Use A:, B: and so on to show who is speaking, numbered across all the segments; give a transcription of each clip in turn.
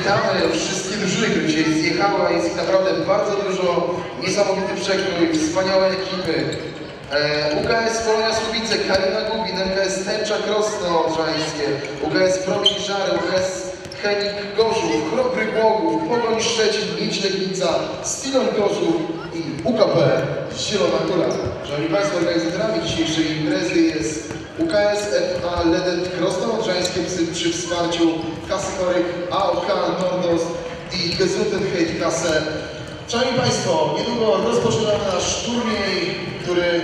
A: witamy wszystkie drużyny, które dzisiaj zjechały. Jest ich naprawdę bardzo dużo. Niesamowity przekrój, wspaniałe ekipy. E, UKS Polonia Słubice, Karina Gubin, MKS Tęcza Krosno Odrzańskie, UKS Promień Żary, UKS Henik Gorzów, Chrobry Głogów, Pogoń Szczecin, Miedź Legnica, Stilon Gorzów i UKP Zielona Góra. Szanowni Państwo, organizatorami dzisiejszej imprezy jest UKS FA Ledet Krosno Odrzańskie przy, wsparciu Kasy Chorych AOK Nordos i Gesundheit Kasse. Szanowni Państwo, niedługo rozpoczynamy nasz turniej, który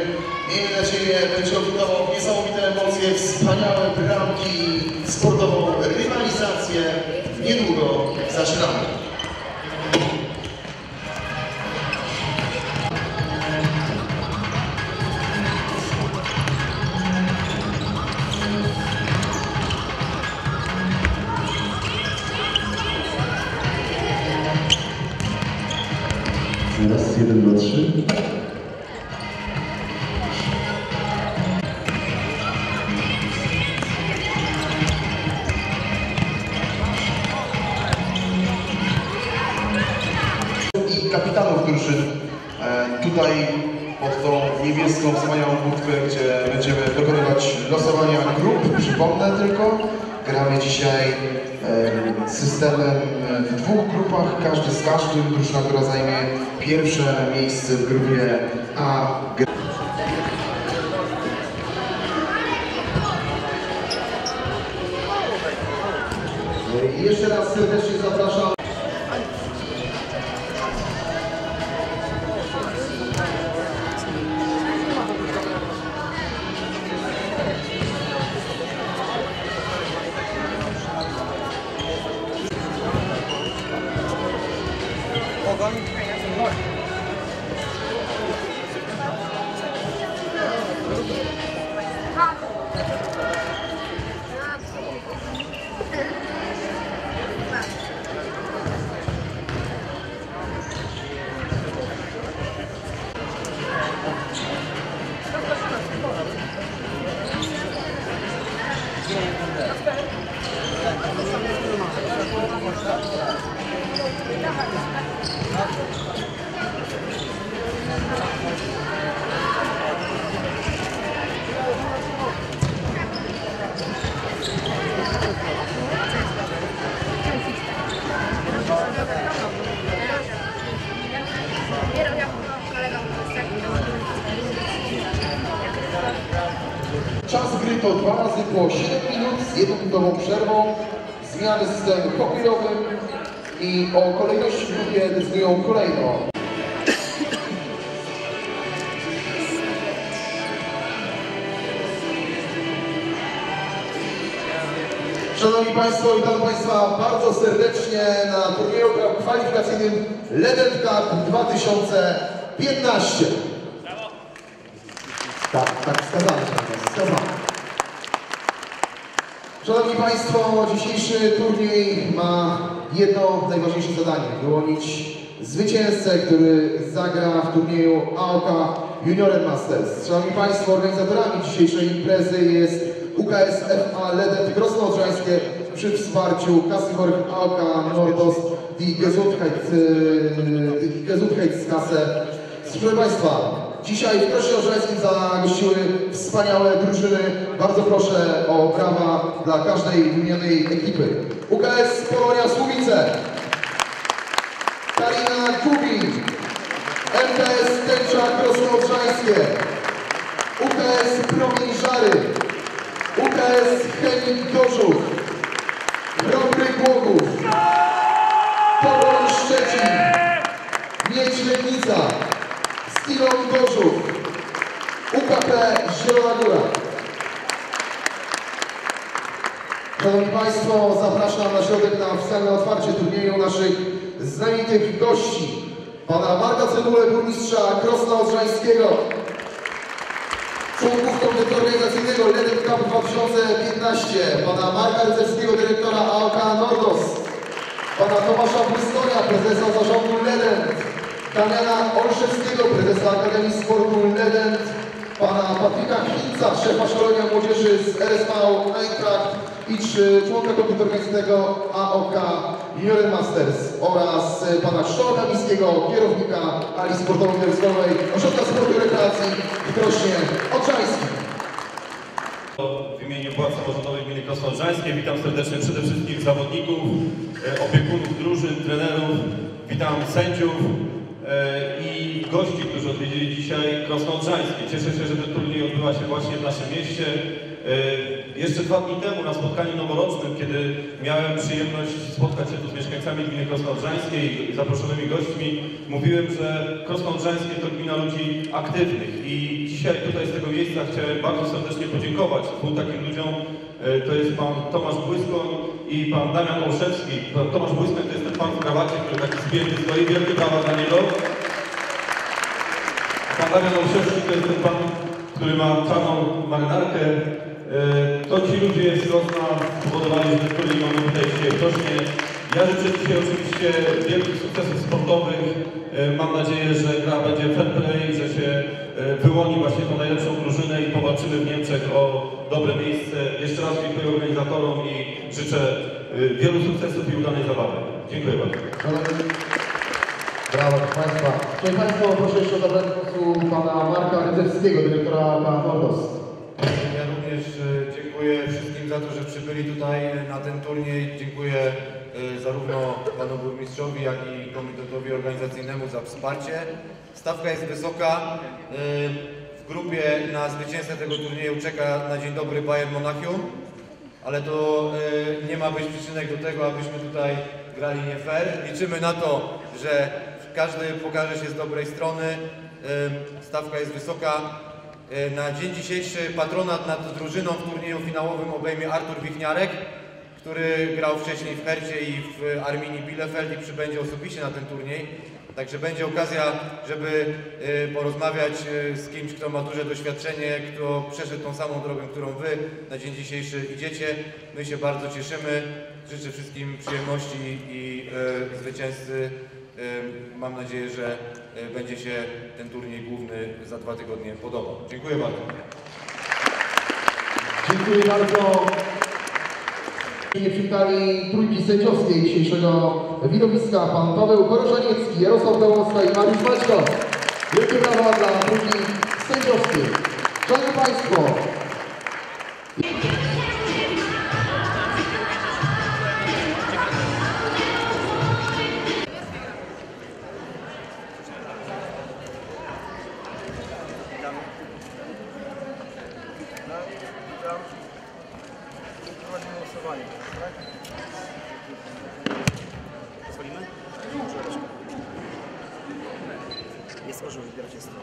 A: miejmy nadzieję będzie obfitował niesamowite emocje, wspaniałe bramki, sportową rywalizację. Niedługo zaczynamy. Pierwsze miejsce w grupie A. Jeszcze raz serdecznie zapraszam. Razy po 7 minut z jednominutową przerwą, zmiany systemem hokejowym i o kolejności w grupie decydują kolejno. Szanowni Państwo, witam Państwa bardzo serdecznie na turnieju kwalifikacyjnym Ledet Cup 2015. Tak, tak, wskazane, wskazane. Szanowni Państwo, dzisiejszy turniej ma jedno najważniejsze zadanie. Wyłonić zwycięzcę, który zagra w turnieju AOK Junior Masters. Szanowni Państwo, organizatorami dzisiejszej imprezy jest UKS FA Ledet Krosno Odrzańskie przy wsparciu Kasy Chorych AOK Nordost i Gesundheit, yy, i Gesundheitskasse. Proszę Państwa, dzisiaj w Krośnie Odrzańskim zagościły wspaniałe drużyny. Bardzo proszę o brawa dla każdej wymienionej ekipy. UKS Polonia Słubice, Karina Kubin, MKS Tęcza Krosno Odrzańskie, UKS Promień Żary, UKS Chemik Gorzów, Robry Głogów, Pogoń Szczecin, Miedź Legnica, Gorzów, UKP Zielona Góra. Szanowni Państwo, zapraszam na środek na oficjalne otwarcie turnieju naszych znamienitych gości. Pana Marka Cebulę, burmistrza Krosna Odrzańskiego, członków komitetu organizacyjnego Ledet Cup 2015, pana Marka Rycerskiego, dyrektora AOK Nordos, pana Tomasza Brystonia, prezesa zarządu Ledent, Damiana Olszewskiego, prezesa Akademii Sportu Ledent pana Patryka Hinca, szefa szkolenia młodzieży z RSV Eintracht i członka komitetu organizacyjnego AOK Junior Masters oraz e, pana Krzysztofa Kamińskiego, kierownika Ali Sportowo-Wojskowej, ośrodka sportu i rekreacji w Krośnie Odrzańskim.
B: W imieniu władz samorządowych gminy Krosno Odrzańskie witam serdecznie przede wszystkim zawodników, e, opiekunów drużyn, trenerów, witam sędziów i gości, którzy odwiedzili dzisiaj Krosno Odrzańskie. Cieszę się, że ten turniej odbywa się właśnie w naszym mieście. E, Jeszcze dwa dni temu na spotkaniu noworocznym, kiedy miałem przyjemność spotkać się tu z mieszkańcami gminy Krosno Odrzańskiej i zaproszonymi gośćmi, mówiłem, że Krosno Odrzańskie to gmina ludzi aktywnych i dzisiaj tutaj z tego miejsca chciałem bardzo serdecznie podziękować dwóm takim ludziom. E, To jest pan Tomasz Błyskoń i pan Damian Olszewski. Pan Tomasz Błyskoń to jest pan w krawacie, który taki spięty stoi. Wielkie brawa dla niego. Pan Damian Olszewski to jest ten pan, który ma czarną marynarkę. E, To ci ludzie z Krosna spowodowali, że turniej mamy tutaj dzisiaj w Krośnie. Ja życzę dzisiaj oczywiście wielkich sukcesów sportowych. E, Mam nadzieję, że gra będzie fair play, że się e, wyłoni właśnie tą najlepszą drużynę i powalczymy w Niemczech o dobre miejsce. Jeszcze raz dziękuję organizatorom i życzę wielu sukcesów i udanej zabawy. Dziękuję bardzo.
A: Brawo, proszę Państwa. Szanowni Państwo, proszę jeszcze o zabranie głosu pana Marka Rydzewskiego, dyrektora AK Nordos.
C: Ja również e, dziękuję wszystkim za to, że przybyli tutaj e, na ten turniej. Dziękuję e, zarówno panu burmistrzowi, jak i komitetowi organizacyjnemu za wsparcie. Stawka jest wysoka. W grupie na zwycięzcę tego turnieju czeka na dzień dobry Bayern Monachium, ale to e, nie ma być przyczynek do tego, abyśmy tutaj grali nie fair. Liczymy na to, że każdy pokaże się z dobrej strony. E, Stawka jest wysoka. E, Na dzień dzisiejszy patronat nad drużyną w turnieju finałowym obejmie Artur Wichniarek, który grał wcześniej w Hercie i w Arminii Bielefeld i przybędzie osobiście na ten turniej. Także będzie okazja, żeby e, porozmawiać e, z kimś, kto ma duże doświadczenie, kto przeszedł tą samą drogę, którą Wy na dzień dzisiejszy idziecie. My się bardzo cieszymy. Życzę wszystkim przyjemności i e, zwycięzcy. Mam nadzieję, że będzie się ten turniej główny za dwa tygodnie podobał. Dziękuję bardzo.
A: Dziękuję bardzo. Nie przywitali trójki sędziowskiej dzisiejszego widowiska. Pan Paweł Korożaniecki, Jarosław Dałowska i Mariusz Maćko. Wielkie brawa dla trójki sędziowskiej. Szanowni Państwo,
D: Pozwolimy? Jest orzeł, wybieracie stronę.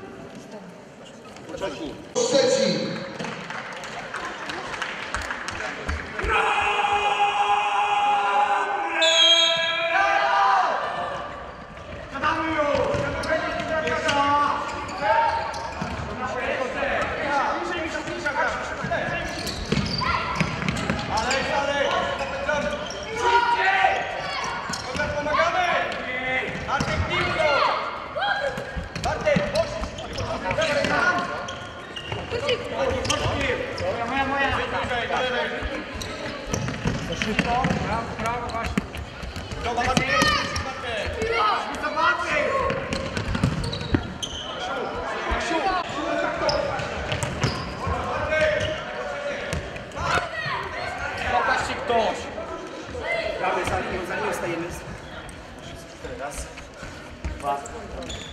A: Szczecin.
D: Obrigado.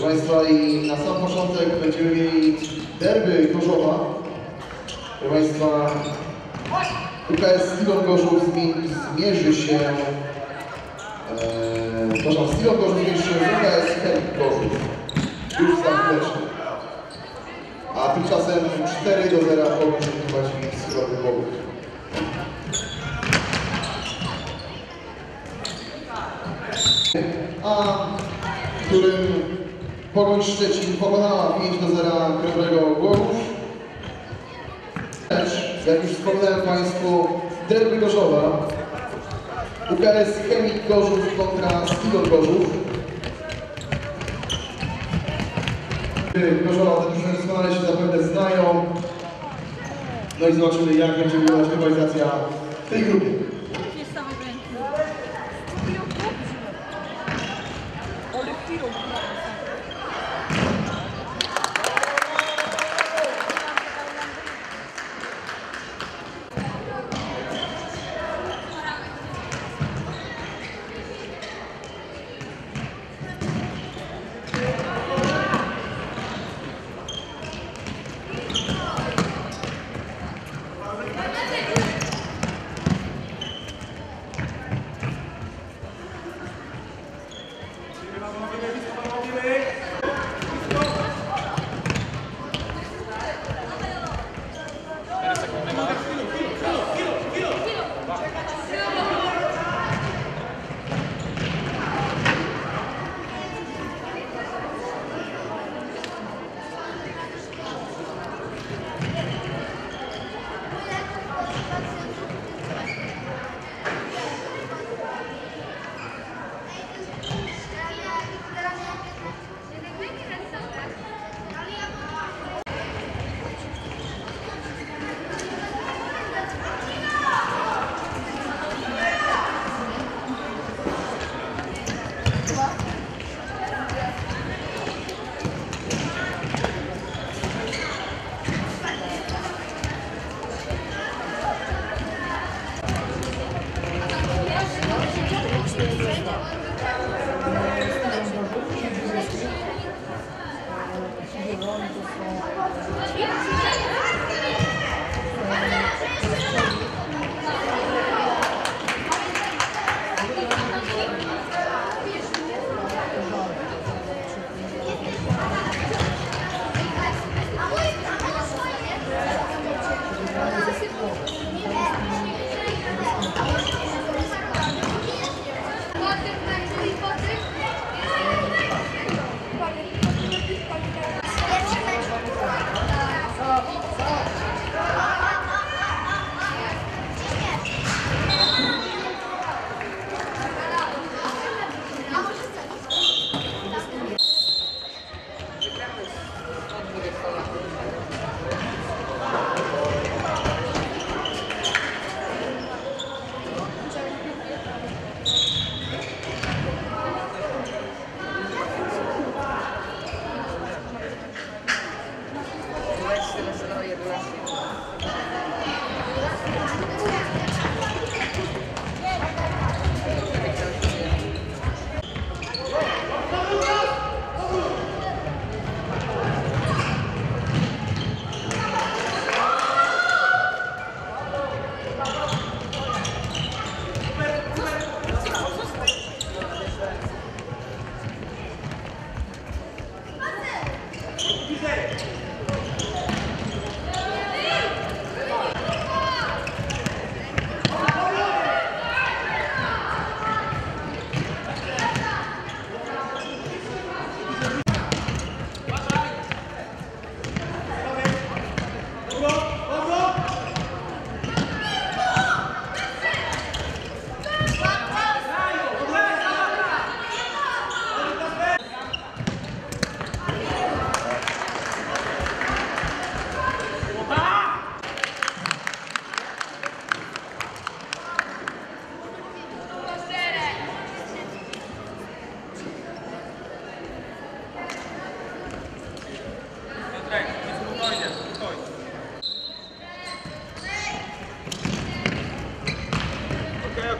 D: Dwa.
A: I na sam początek będziemy mieli derby Gorzowa. Proszę Państwa, UKS Stylon Gorzów zmi- zmierzy się Eee, przepraszam, Stylon Gorzów zmierzy się z UKS Chemik Gorzów. Już za chwileczkę. A tymczasem 4 do 0 Pogoń prowadzi Stylon Gorzów. a którym Pogoń Szczecin pokonała 5 do 0 Krajowego Głogów. Jak już wspomniałem Państwu, derby Gorzowa, UKS Chemik Gorzów kontra Skidon Gorzów. Gorzowa te drużyny doskonale się zapewne znają. No i zobaczymy jak będzie wyglądać rywalizacja w tej grupie.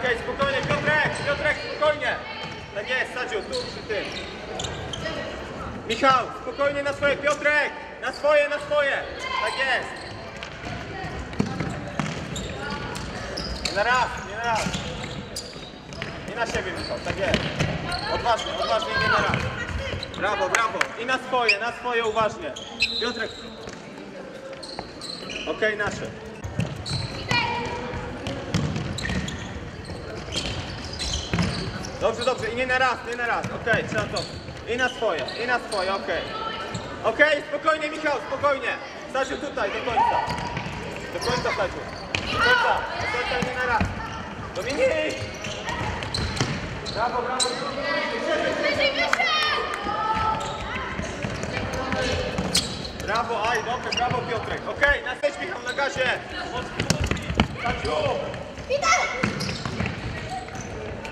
E: Okej, spokojnie, Piotrek, Piotrek, spokojnie. Tak jest, Sadziu, tu przy tym. Michał, spokojnie. na swoje, Piotrek! Na swoje, na swoje! Tak jest! Nie na raz, nie na raz. Nie na siebie, Michał, tak jest. Odważnie, odważnie, nie na raz. Brawo, brawo. I na swoje, na swoje uważnie. Piotrek. Okej, nasze. Dobrze, dobrze. I nie na raz, nie na raz. Okej, trzeba to. I na swoje, i na swoje, okej. Okej, spokojnie Michał, spokojnie. Stasiu tutaj, do końca. Do końca, Stasiu. Do końca, do końca nie na raz. Dominik! Brawo, brawo. Brawo, aj, dobrze, brawo Piotrek. Okej, na sześć Michał, na gazie. Stasiu!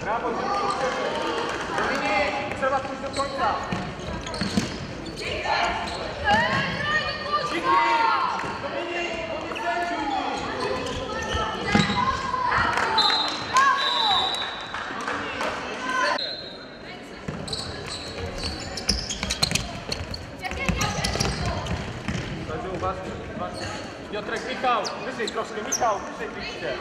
E: Brawo, Dominik, trzeba pójść do końca. Piotrek, Michał, wyżej troszkę, Michał, wyżej piszcie.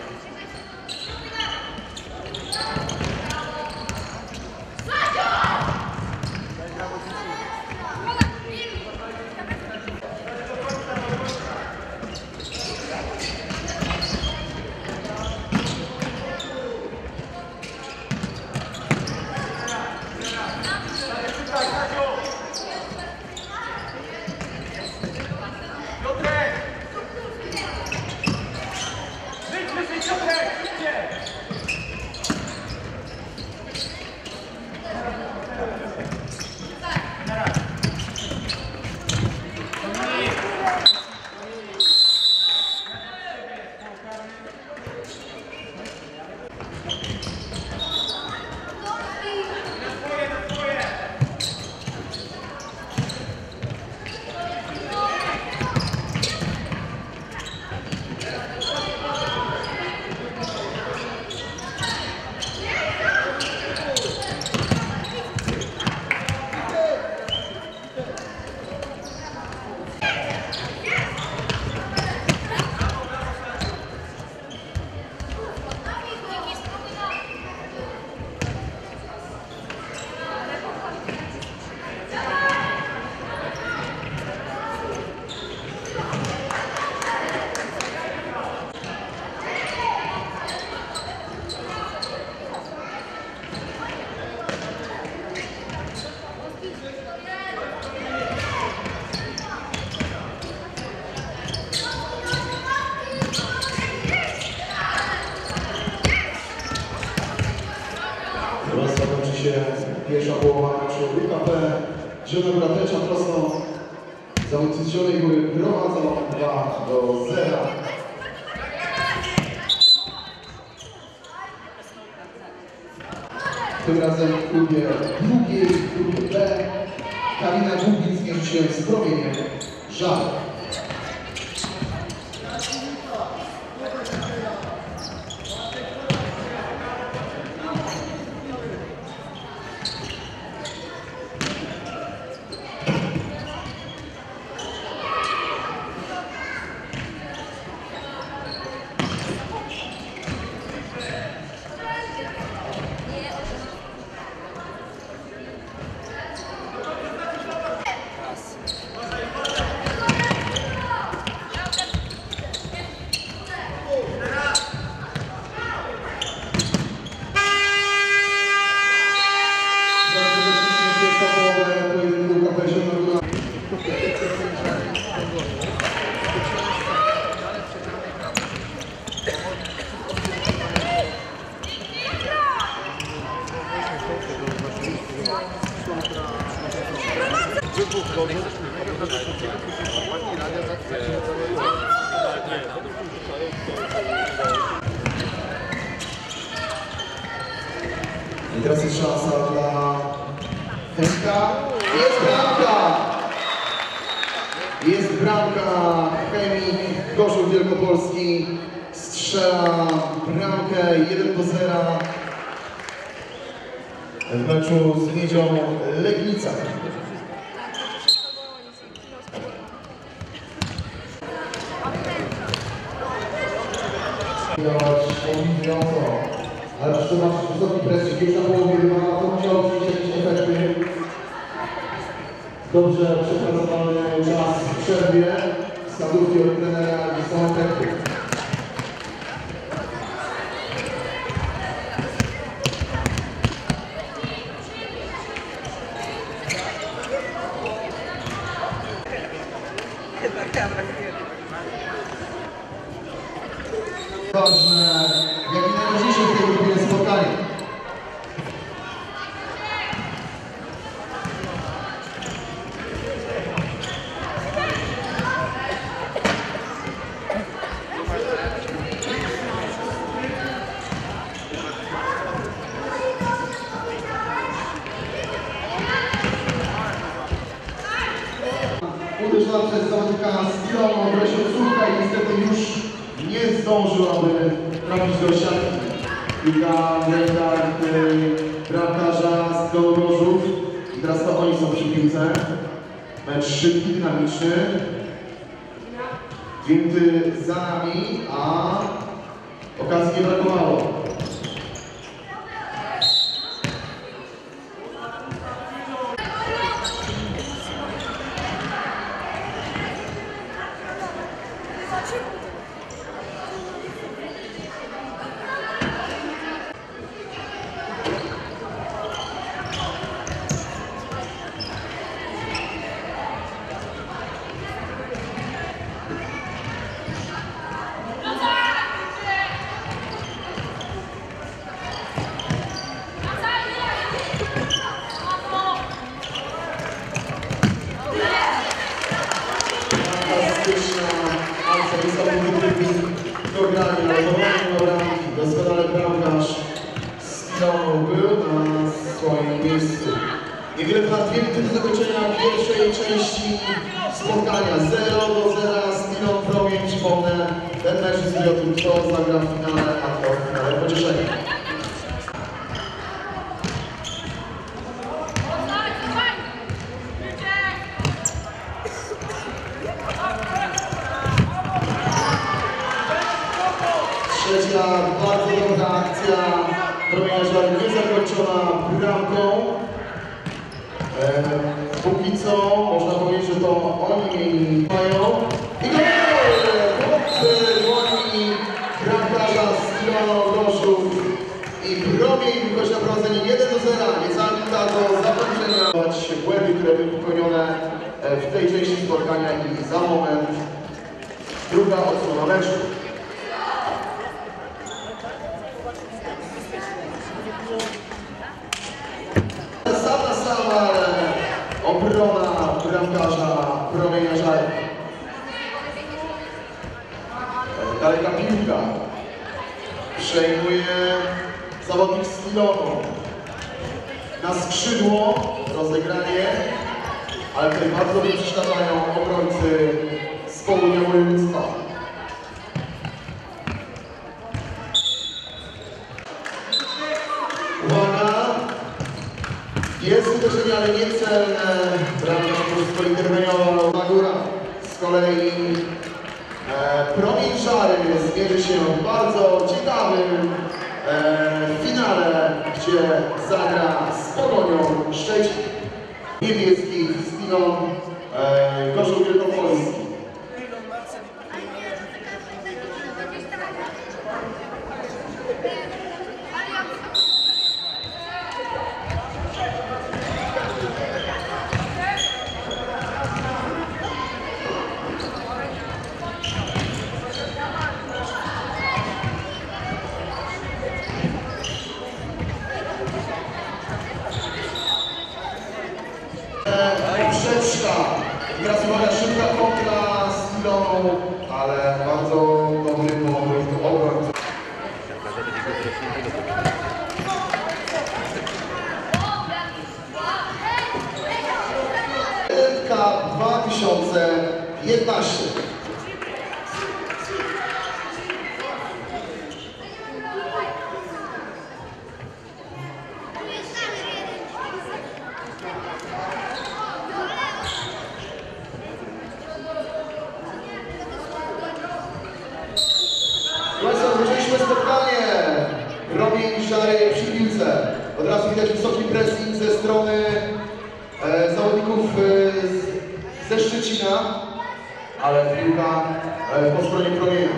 A: bramka Chemii, Gorzów Wielkopolski strzela bramkę 1 do 0 w meczu z Miedzią Legnica. Ale trzymasz wysoki presję, już na połowie, ma to musiało przyjść jakieś efekty. Dobrze przepracowane czas w przerwie. Stadówki od trenera i są efekty. Ważne, jak i najważniejsze w tej grupie jest spotkanie. Uderzona przez zawodnika z wreszcie Słupka i niestety już nie zdążył, aby trafić do siatki. Kilka Reinhardt, y, bramkarza z Ilonu Gorzów. I teraz to oni są przy piłce. Mecz szybki, dynamiczny. Gwinty za nami, a okazji nie brakowało. Części spotkania. 0 do 0 z Ilon Promień. Przypomnę, ten mecz z Idiotu, kto zagra w finale, a kto w finale pocieszenia. Trzecia bardzo dobra akcja promieniarza niezakończona bramką. E, póki co można powiedzieć, że to oni mają. I gol! Pod dłoni bramkarza z Ilona Groszów. I promień wychodzi na prowadzenie 1 do 0. Niecała minuta do zakończenia. Popełnione e, w tej części spotkania i za moment druga odsłona meczu. Sam na sam, ale obrona bramkarza promieniarza. Daleka piłka. Przejmuje zawodnik z Ilonu. Na skrzydło ale tutaj bardzo dobrze przeszkadzają obrońcy z południa województwa. Uwaga! Jest uderzenie, ale niecelne. Bramkarz po prostu pointerweniował. Na góra. Z kolei e, promień szary zmierzy się w bardzo ciekawym e, finale, gdzie zagra z Pogonią Szczecin. Niebieskich z Piną e, Gorzów Wielkopolski. Poprzeczka. I teraz uwaga, szybka kontra z Iloną, ale bardzo dobry powrót do obroń. Edytka 2015. Państwo, zakończyliśmy spotkanie. widać wysoki pressing ze strony e, zawodników e, z, ze Szczecina, ale piłka e, po stronie promienia.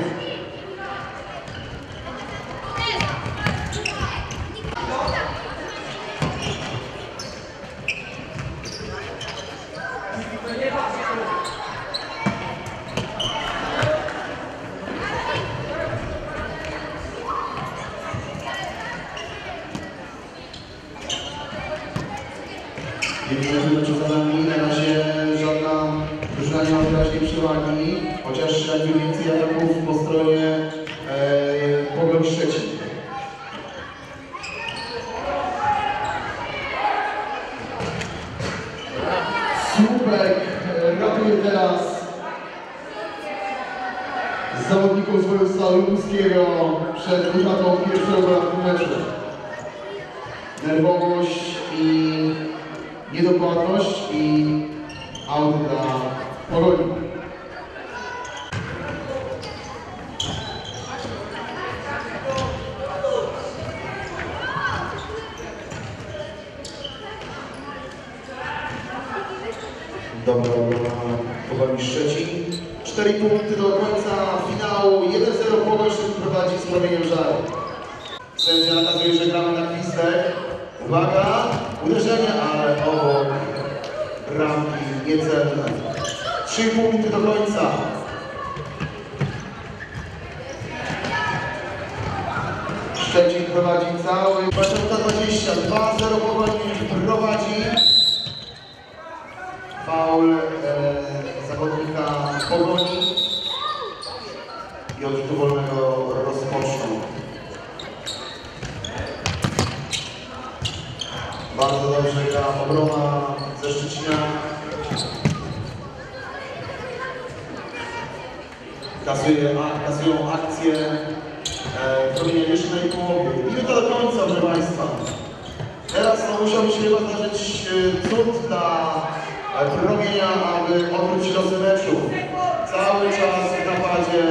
A: Widzimy, że meczu za nami na razie żadna drużyna nie ma wyraźnej przewagi, chociaż jakby więcej ataków po stronie e, Pogoń Szczecin. Słupek e, ratuje teraz zawodników z województwa lubuskiego przed utratą pierwszego bramku meczu. Nerwowość i niedokładność i aut dla. Dobra obrona Pogoni Szczecin. 4 punkty do końca finału. 1-0 Pogoń Szczecin prowadzi z promieniem żaru. Sędzia nakazuje, że gramy na gwizdek. Uwaga, uderzenie, ale obok ramki niecelne. 3,5 minuty do końca. Szczecin prowadzi cały. 20, 2-0 Pogoń prowadzi. Faul e, zawodnika Pogoni. I od rzutu wolnego rozpoczną. Bardzo dobrze gra obrona ze Szczecina. Kasuje, a, kasują akcję e, promienia jeszcze i połowie. Minuta do końca, proszę Państwa. Teraz no, musiałby się chyba zdarzyć e, cud dla e, promienia, aby odwrócić losy meczu. Cały czas w napadzie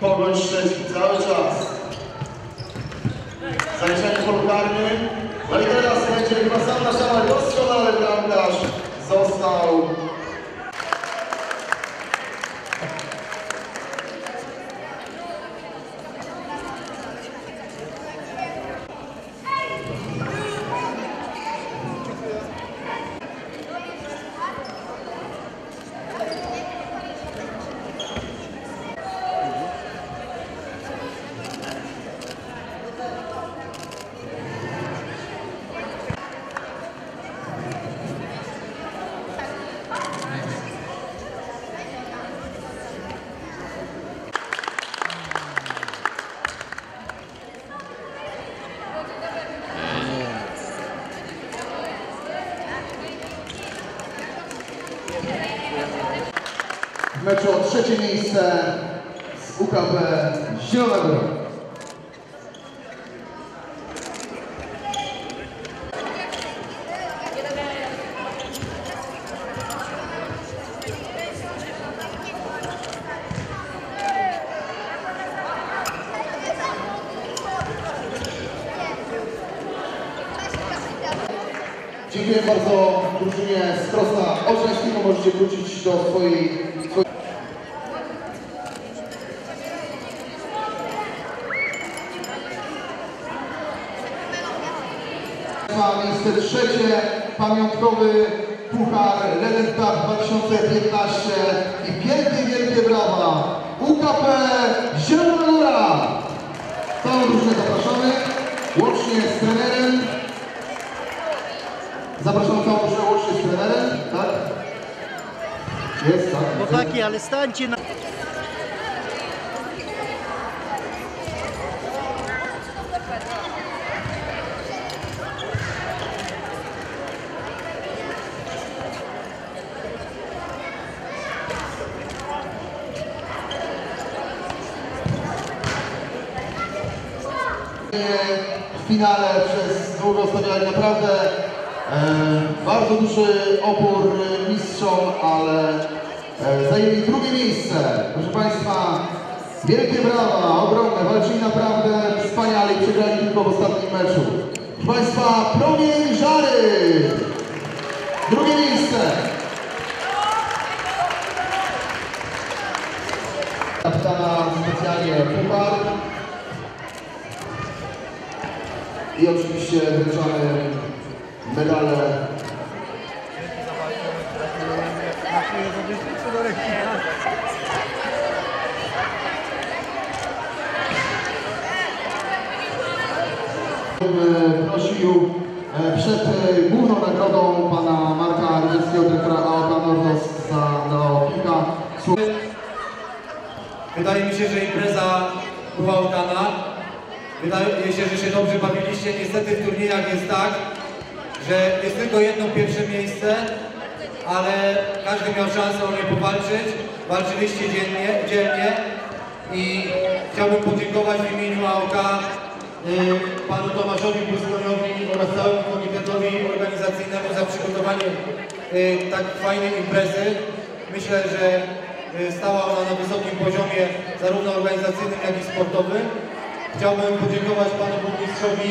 A: Pogoń Szczecin, cały czas. Zaliczanie w polu karnym. No i teraz będzie chyba sam na sam, ale doskonale bramkarz został. W meczu o trzecie miejsce z UKP Zielona Góra. Dziękuję bardzo drużynie z Krosta Odrzańskiego. Możecie wrócić do swojej, swojej... Miejsce trzecie, pamiątkowy Puchar Ledentar 2015 i wielkie, wielkie brawa UKP Zielona Góra! Całą drużynę zapraszamy, łącznie z trenerem. Zapraszam całą drużynę łącznie z trenerem, tak? Jest, tak?
D: Chłopaki, ale stańcie na...
A: w finale przez długo stawiali naprawdę e, bardzo duży opór mistrzom, ale e, zajęli drugie miejsce. Proszę Państwa, wielkie brawa, ogromne, walczyli naprawdę wspaniale i przegrali tylko w ostatnim meczu. Proszę Państwa, Promień Żary. Drugie miejsce. Kapitana specjalnie Puchar. I oczywiście wręczamy medale bym prosił e, przed e, główną nagrodą pana Marka Rydzewskiego, dyrektora AOK Nordos za słów.
C: Wydaje mi się, że impreza była udana. Wydaje się, że się dobrze bawiliście. Niestety w turniejach jest tak, że jest tylko jedno pierwsze miejsce, ale każdy miał szansę o nie powalczyć. Walczyliście dziennie, i chciałbym podziękować w imieniu AOK y, panu Tomaszowi Bruskoniowi oraz całemu komitetowi organizacyjnemu za przygotowanie y, tak fajnej imprezy. Myślę, że y, stała ona na wysokim poziomie zarówno organizacyjnym, jak i sportowym. Chciałbym podziękować panu burmistrzowi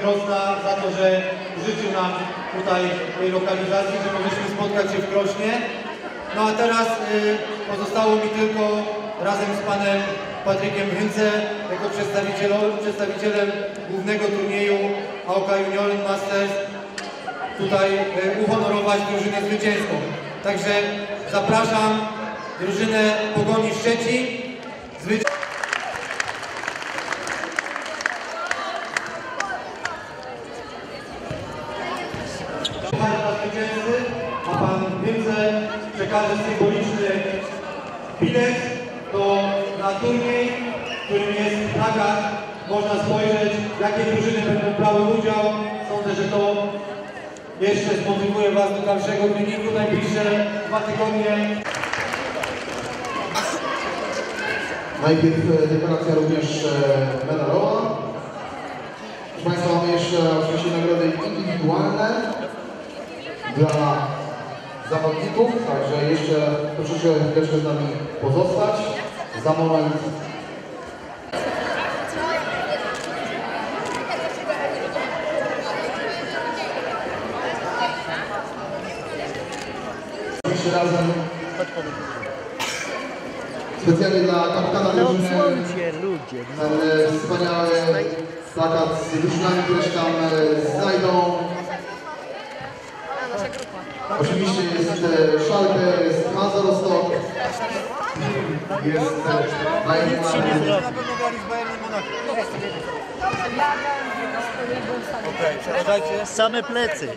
C: Krosna za to, że życzył nam tutaj tej lokalizacji, że mogliśmy spotkać się w Krośnie. No a teraz y, pozostało mi tylko razem z panem Patrykiem Hynce jako przedstawicielem, przedstawicielem głównego turnieju AOK Junior Masters tutaj y, uhonorować drużynę zwycięską. Także zapraszam drużynę Pogoni Szczecin. Zwyci Pan raz zwycięzcy, a pan Hynce przekaże symboliczny bilet do, na turniej, w którym jest plakat. Można spojrzeć, jakie drużyny będą brały udział. Sądzę, że to jeszcze zmotywuje Was do dalszego treningu. Najbliższe dwa tygodnie
A: Najpierw e, deklaracja również e, medalowa. Proszę Państwa, mamy jeszcze oczywiście nagrody indywidualne dla zawodników, także jeszcze proszę chwileczkę z nami pozostać. Za moment Oczywiście razem specjalnie dla kapitana drużyny
D: ludzie.
A: ten e, wspaniały plakat z drużynami, które się tam e, znajdą. Oczywiście jest e, Schalke, jest Hansa Rostock, jest Bayern Monachium.
C: na.
D: Same plecy.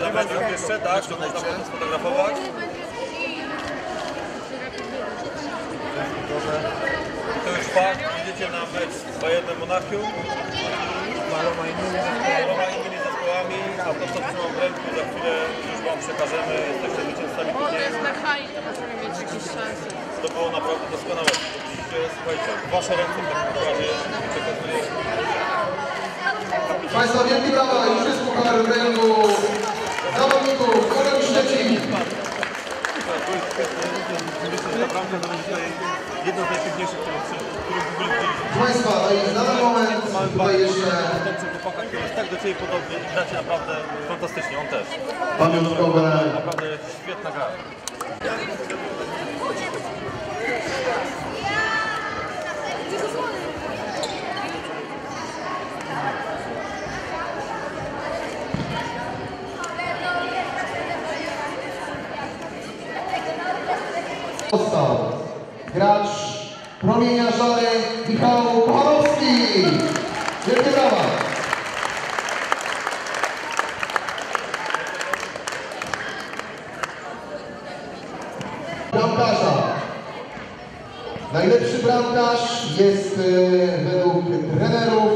B: Nie ma dróg jeszcze, tak? To można sfotografować. To już fakt, idziecie na mecz z Bayernem Monachium. Paroma innymi zespołami, a to co trzymam w ręku za chwilę już Wam przekażemy. Jesteście zwycięzcami
F: To jest to możemy mieć jakieś szanse.
B: To było naprawdę doskonałe. Słuchajcie, w Wasze ręce w takim układzie przekazuję
A: Państwa, wielkie brawa, już jest puchar w ręku zawodników, Korem Szczecin.
B: Naprawdę to będzie tutaj jedno z najpiękniejszych, które, w ogóle widzieliśmy.
A: Proszę Państwa, na ten moment tutaj jeszcze
B: chłopaka, który jest tak do Ciebie podobny i gracie naprawdę fantastycznie, on też.
A: pamiątkowe
B: Naprawdę świetna gra.
A: Został gracz promienia żary Michał Kochanowski. Wielkie brawa. Bramkarza. Najlepszy bramkarz jest e, według trenerów,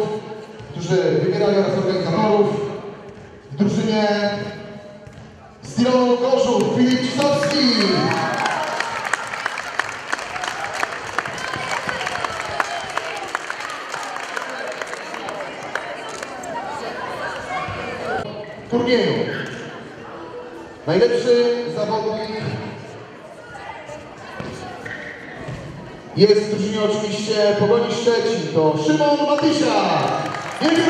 A: którzy wybierali oraz organizatorów w drużynie z Zielonu Gorzów Filip Cisowski. turnieju. Najlepszy Jest w drużynie oczywiście Pogoni Szczecin, to Szymon Matysia! Niech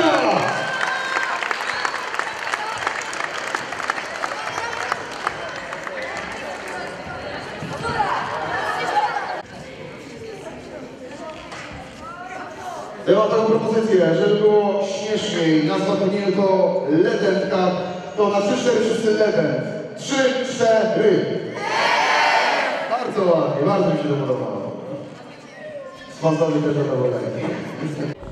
A: Ja mam taką propozycję, żeby było śmieszniej, nazwa turnieju to Legend to na 3-4 wszyscy Legend. 3-4! Bardzo ładnie, bardzo mi się to podoba. 望みとところがあります。